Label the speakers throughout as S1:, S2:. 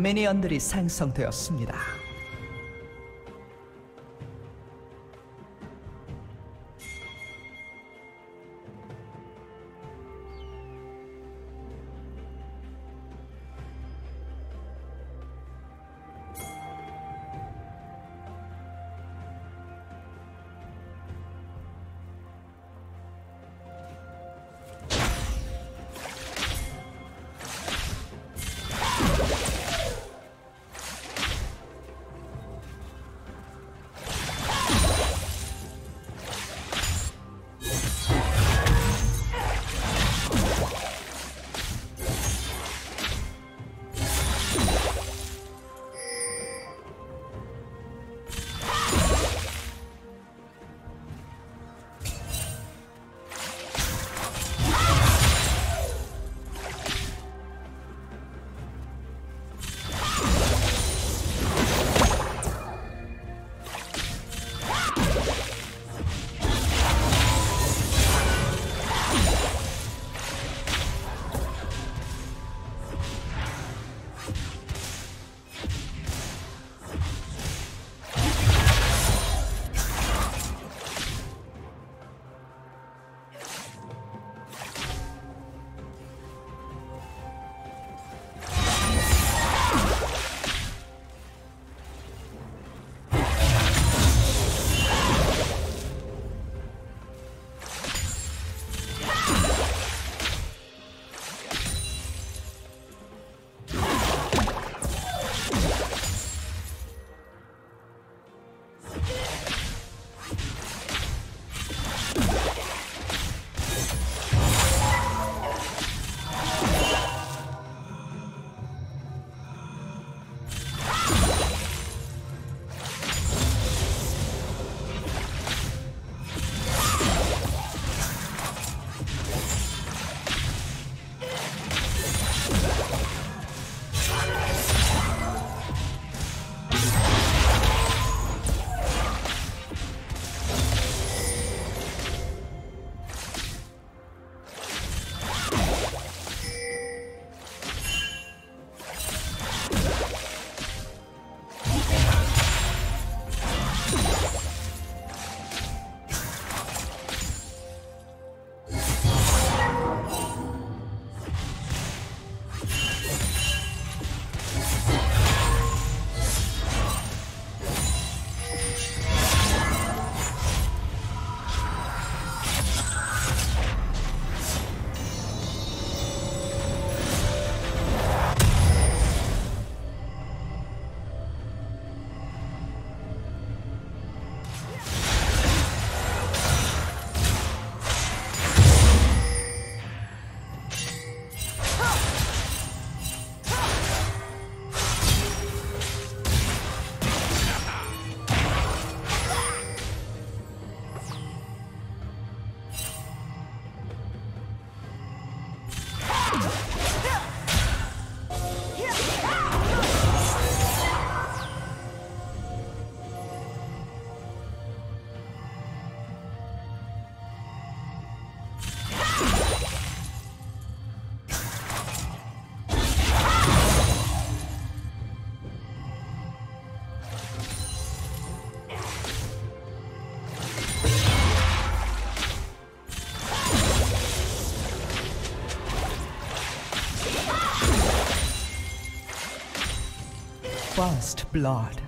S1: 미니언들이 생성되었습니다. First blood.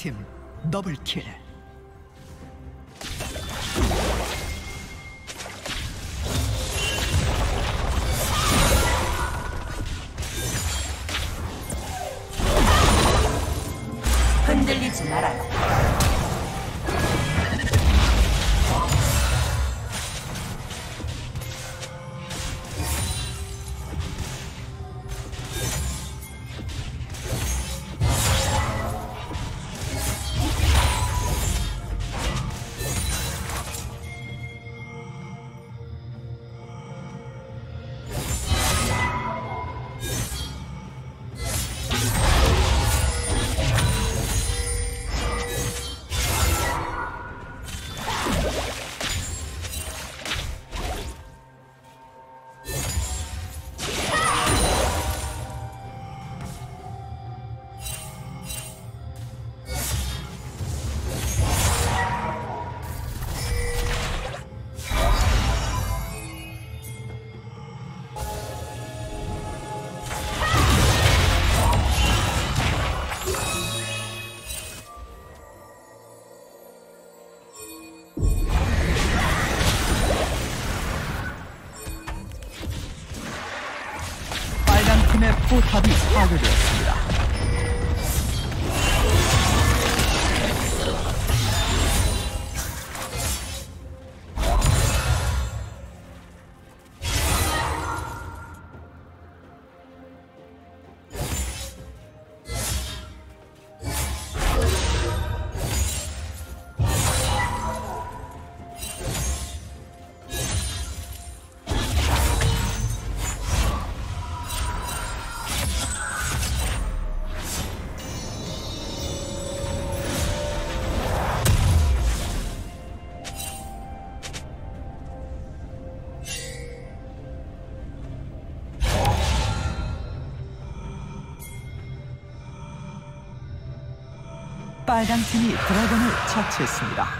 S1: 팀 더블킬. 포탑이 빨간 팀이 드래곤을 처치했습니다.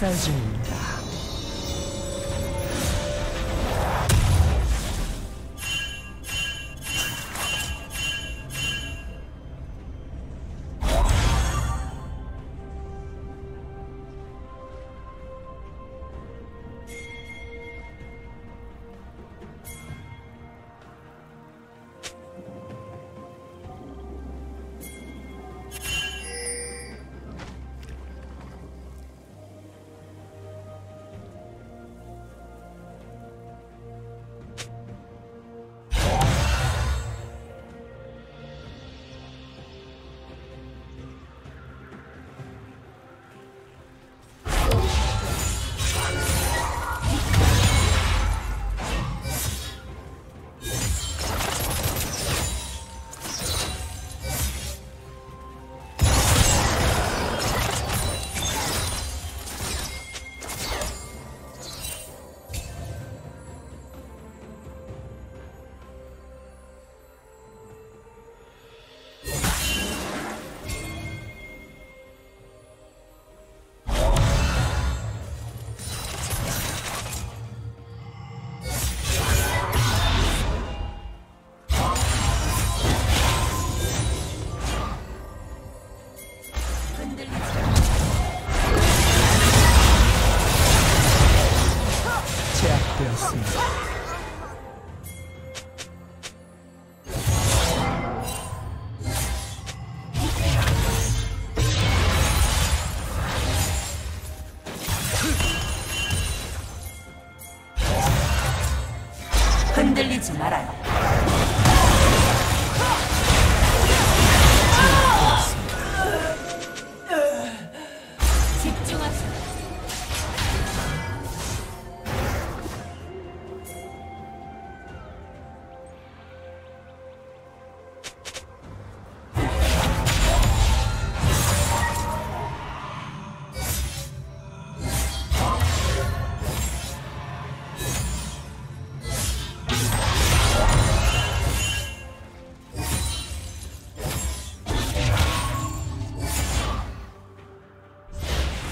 S2: Surgeon.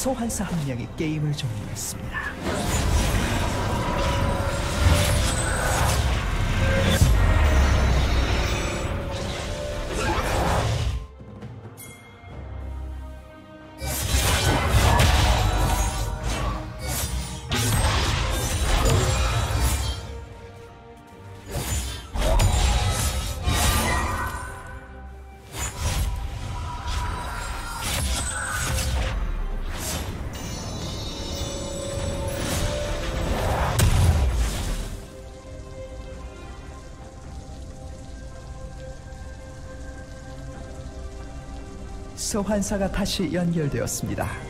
S1: 소환사 한 명이 게임을 종료했습니다. 소 환사가 다시 연결되었습니다.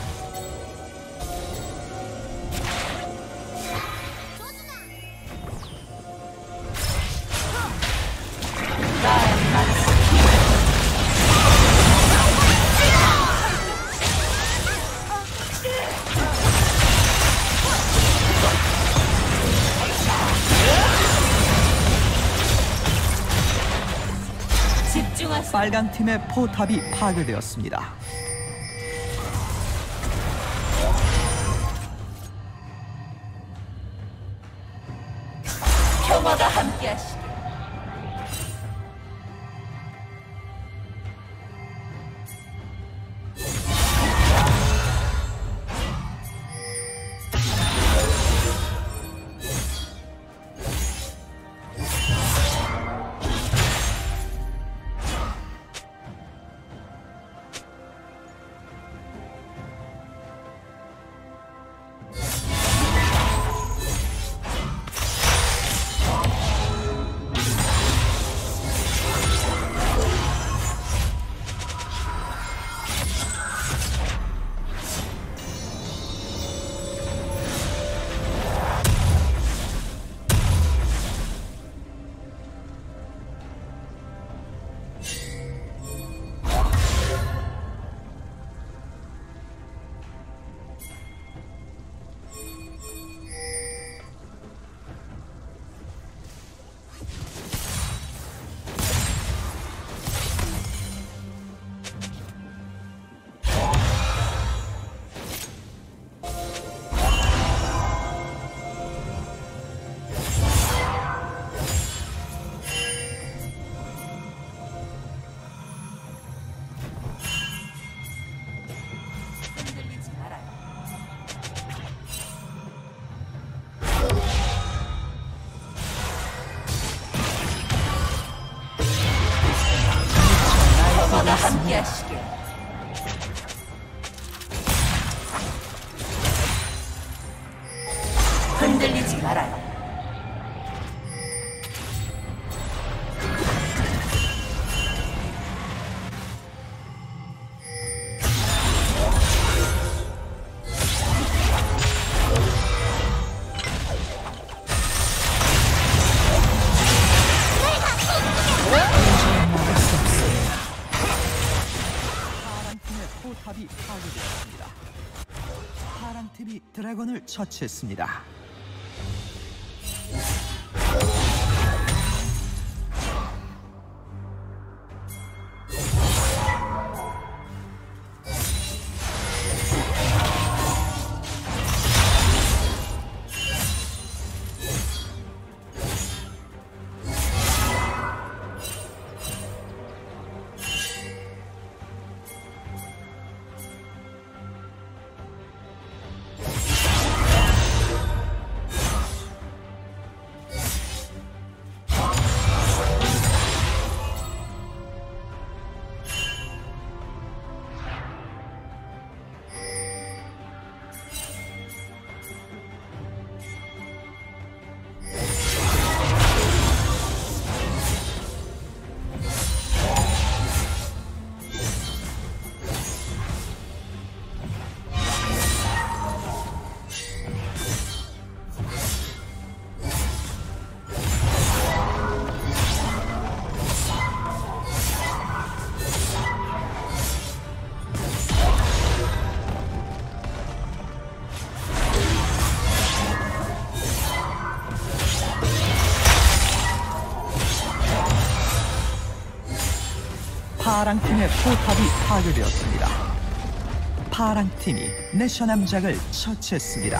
S1: 빨강 팀의 포탑이 파괴되었습니다. 처치했습니다. 파랑 팀의 포탑이 파괴되었습니다. 파랑 팀이 내셔 남작을 처치했습니다.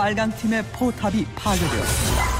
S1: 빨강 팀의 포탑이 파괴되었습니다.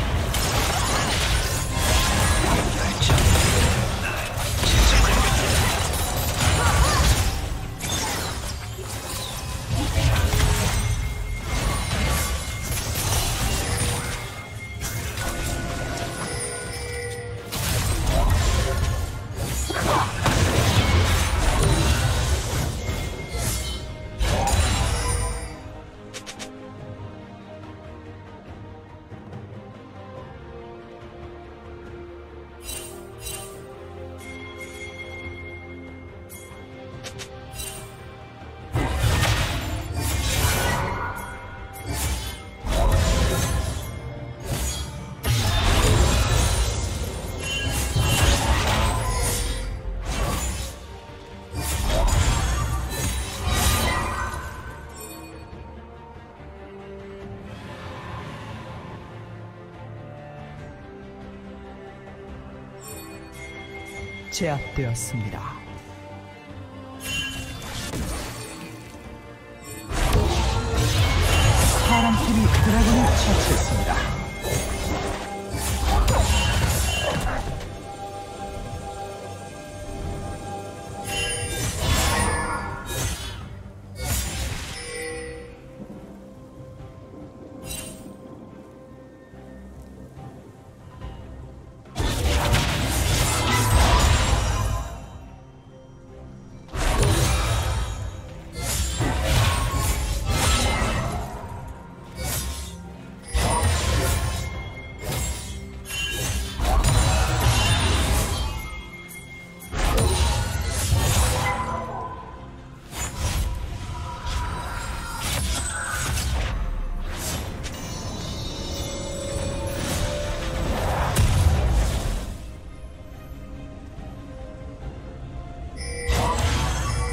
S1: 제압되었습니다. 파란 팀이 드래곤을 처치했습니다.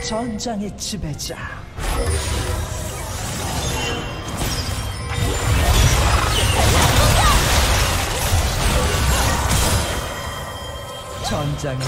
S1: 전장의 지배자. 전장의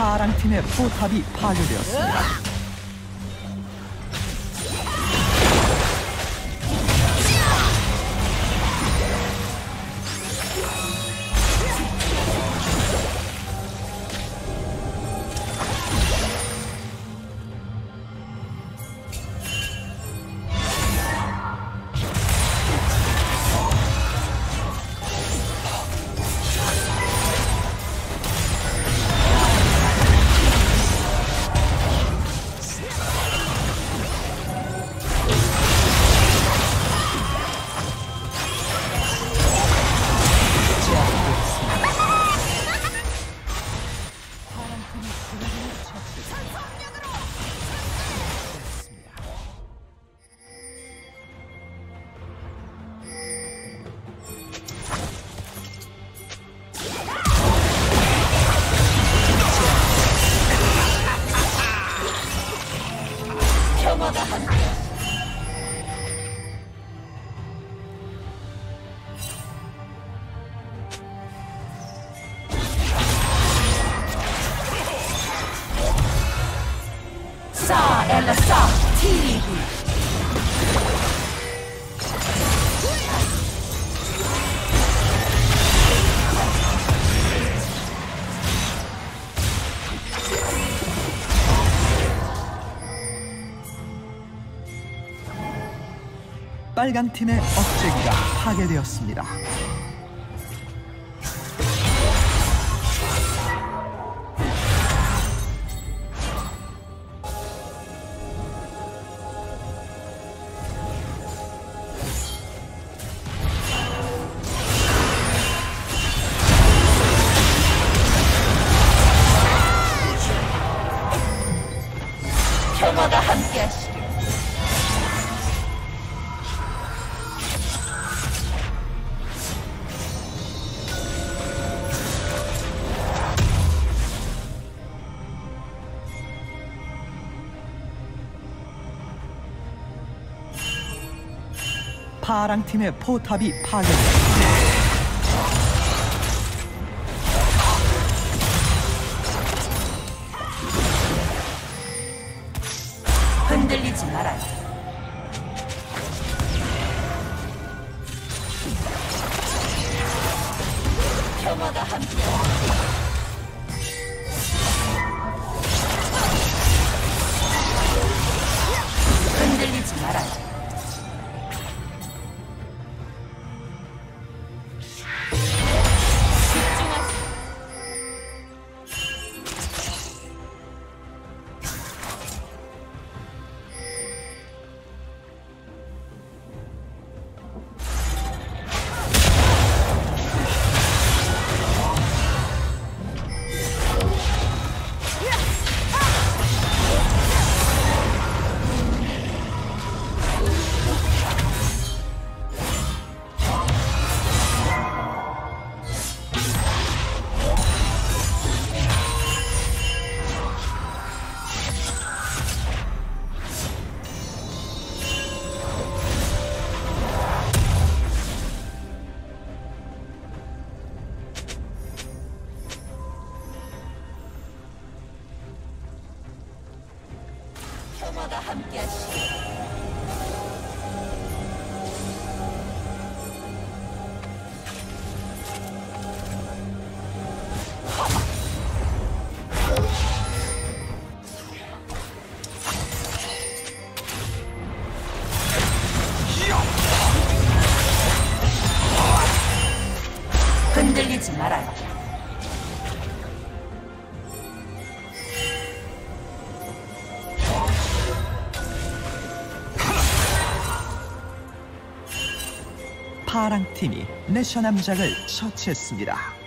S1: 파랑 팀의 포탑이 파괴되었습니다. 빨간 팀의 억제기가 파괴되었습니다. 파랑 팀의 포탑이 파괴됐다.
S2: 흔들리지 말아요.
S1: 파랑 팀이 내셔남작을 처치했습니다.